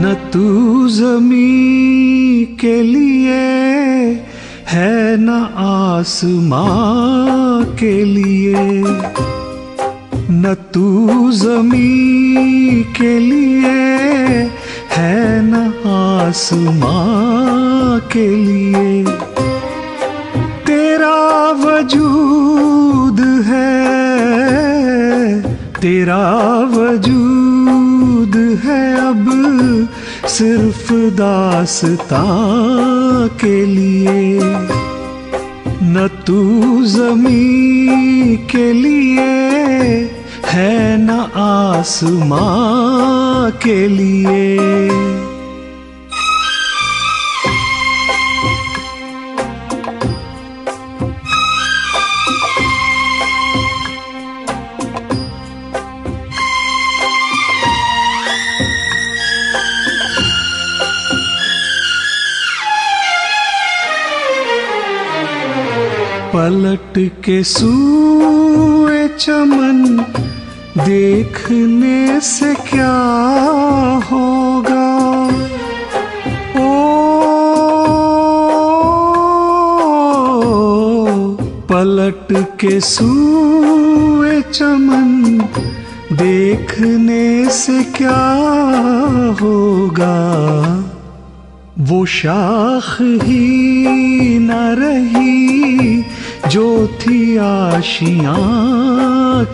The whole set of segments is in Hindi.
न तू जमी के लिए है, न आसमां के लिए। न तू जमी के लिए है, न आसमां के लिए। तेरा वजूद है, तेरा वजूद सिर्फ़ दासता के लिए न तू जमी के लिए है न आसमां के लिए। पलट के सूए चमन, देखने से क्या होगा? ओ, पलट के सूए चमन, देखने से क्या होगा? वो शाख ही न रही जो थी आशिया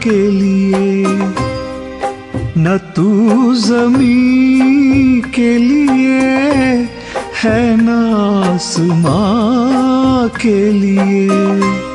के लिए, न तू जमी के लिए है, न सुमा के लिए।